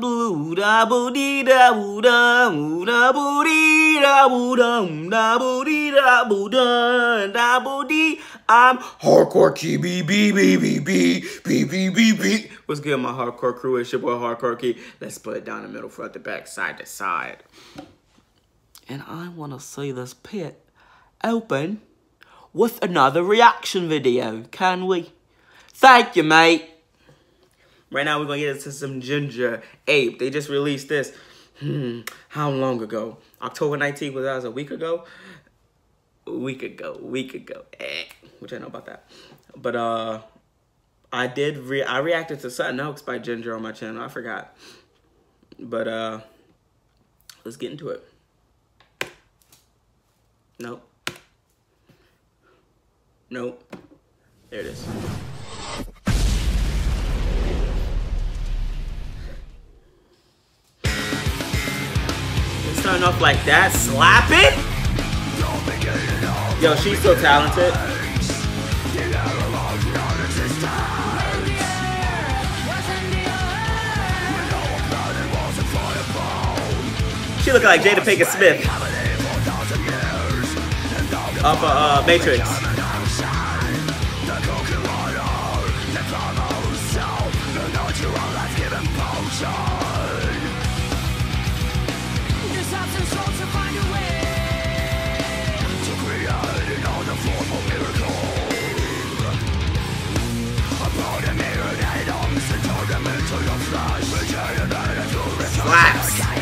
da boo dee da boo da boo da boo dee da boo da da boo dee da boo da da boo dee. I'm hardcore key b b b b b b b b b. What's good, my hardcore crew? It's your boy Hardcore Keem. Let's put it down the middle, front to back, side to side. And I want to see this pit open with another reaction video, can we? Thank you, mate. Right now, we're gonna get into some Jinjer Ape. They just released this. Hmm, how long ago? October 19th, was that was a week ago? A week ago, week ago. Eh, which I know about that. But uh I did re I reacted to something else by Jinjer on my channel. I forgot. But uh let's get into it. Nope. Nope. There it is. Starting off like that, slapping? Yo, she's so talented. She looking like Jada Pinkett Smith. Of uh, uh, Matrix. Slaps.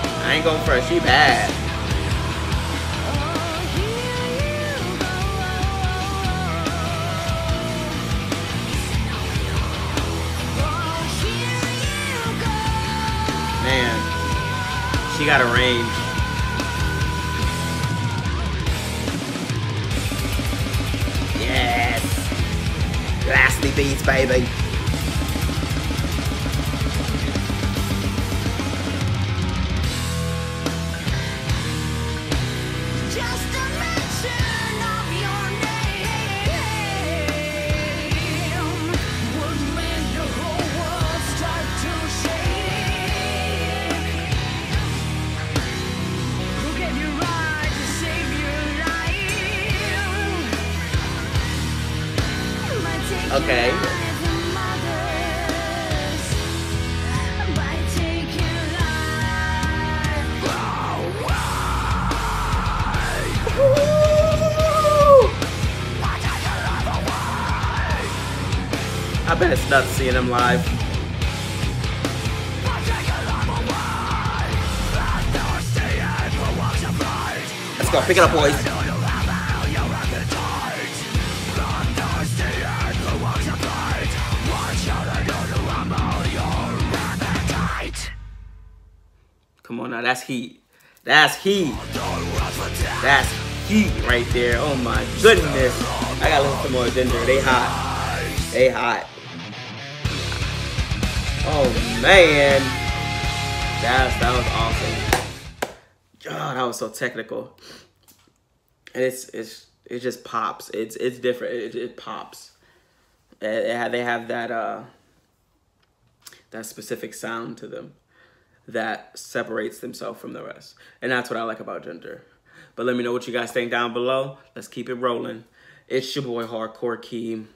I ain't going first. She bad. Man, she got a range. Yes. Ghastly beats, baby. Okay. I bet it's nuts seeing them live. Let's go, pick it up, boys. Come on now, that's heat. That's heat. That's heat right there. Oh my goodness. I gotta listen to more Jinjer. They hot. They hot. Oh man. That, that was awesome. Oh, that was so technical. And it's it's it just pops. It's it's different. It, it pops. It, it they have that uh that specific sound to them that separates themselves from the rest. And that's what I like about Jinjer. But let me know what you guys think down below. Let's keep it rolling. It's your boy Hardcore. Yeet.